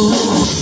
Oh,